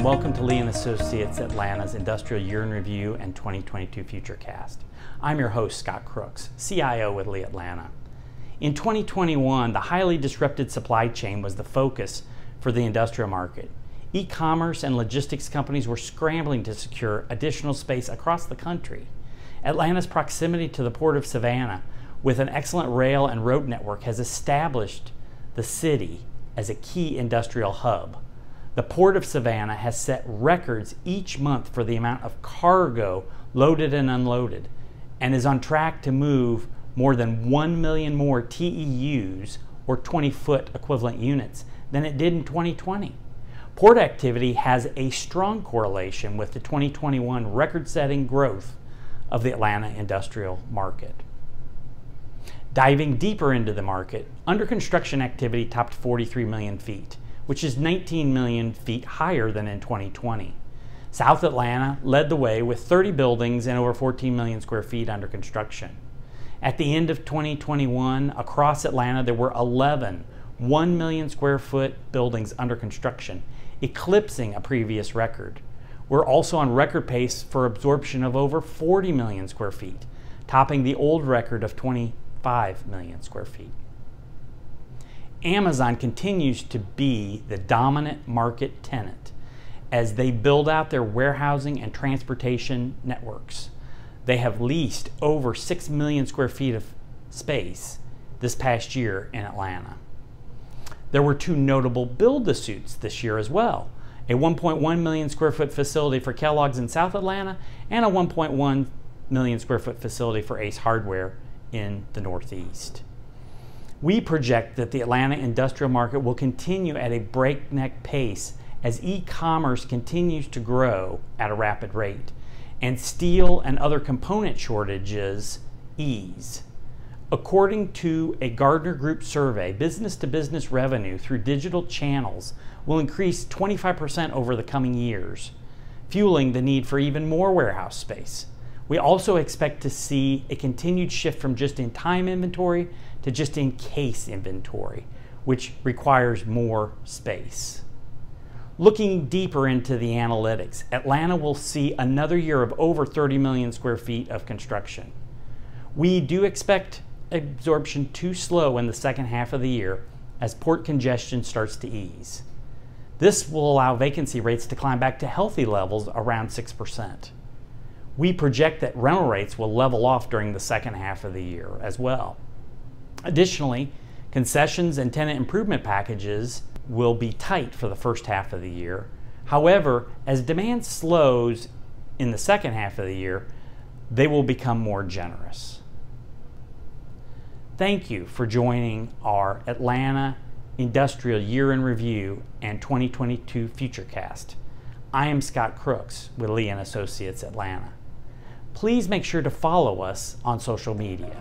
and welcome to Lee and Associates Atlanta's Industrial Year in Review and 2022 Futurecast. I'm your host, Scott Crooks, CIO with Lee Atlanta. In 2021, the highly disrupted supply chain was the focus for the industrial market. E-commerce and logistics companies were scrambling to secure additional space across the country. Atlanta's proximity to the Port of Savannah with an excellent rail and road network has established the city as a key industrial hub. The Port of Savannah has set records each month for the amount of cargo loaded and unloaded and is on track to move more than 1 million more TEUs or 20 foot equivalent units than it did in 2020. Port activity has a strong correlation with the 2021 record setting growth of the Atlanta industrial market. Diving deeper into the market, under construction activity topped 43 million feet which is 19 million feet higher than in 2020. South Atlanta led the way with 30 buildings and over 14 million square feet under construction. At the end of 2021, across Atlanta, there were 11 1 million square foot buildings under construction, eclipsing a previous record. We're also on record pace for absorption of over 40 million square feet, topping the old record of 25 million square feet. Amazon continues to be the dominant market tenant as they build out their warehousing and transportation networks. They have leased over 6 million square feet of space this past year in Atlanta. There were two notable build-to-suits this year as well. A 1.1 million square foot facility for Kellogg's in South Atlanta and a 1.1 million square foot facility for Ace Hardware in the Northeast. We project that the Atlanta industrial market will continue at a breakneck pace as e-commerce continues to grow at a rapid rate and steel and other component shortages ease. According to a Gartner Group survey, business to business revenue through digital channels will increase 25% over the coming years, fueling the need for even more warehouse space. We also expect to see a continued shift from just in time inventory to just in case inventory, which requires more space. Looking deeper into the analytics, Atlanta will see another year of over 30 million square feet of construction. We do expect absorption to slow in the second half of the year as port congestion starts to ease. This will allow vacancy rates to climb back to healthy levels around 6%. We project that rental rates will level off during the second half of the year as well. Additionally, concessions and tenant improvement packages will be tight for the first half of the year. However, as demand slows in the second half of the year, they will become more generous. Thank you for joining our Atlanta Industrial Year in Review and 2022 Futurecast. I am Scott Crooks with Lee and Associates Atlanta. Please make sure to follow us on social media.